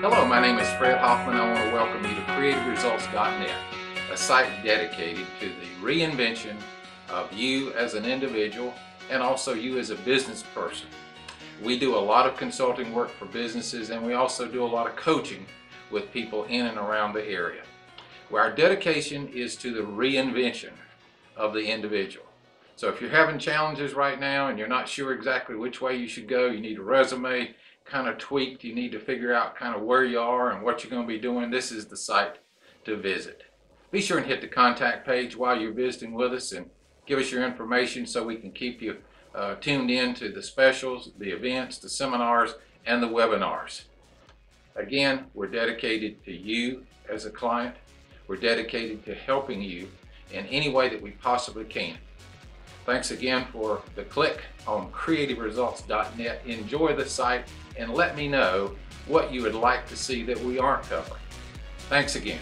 Hello, my name is Fred Hoffman. I want to welcome you to CreativeResults.net, a site dedicated to the reinvention of you as an individual and also you as a business person. We do a lot of consulting work for businesses and we also do a lot of coaching with people in and around the area. Where our dedication is to the reinvention of the individual. So if you're having challenges right now and you're not sure exactly which way you should go, you need a resume kind of tweaked, you need to figure out kind of where you are and what you're going to be doing, this is the site to visit. Be sure and hit the contact page while you're visiting with us and give us your information so we can keep you uh, tuned in to the specials, the events, the seminars, and the webinars. Again, we're dedicated to you as a client. We're dedicated to helping you in any way that we possibly can. Thanks again for the click on creativeresults.net. Enjoy the site and let me know what you would like to see that we aren't covering. Thanks again.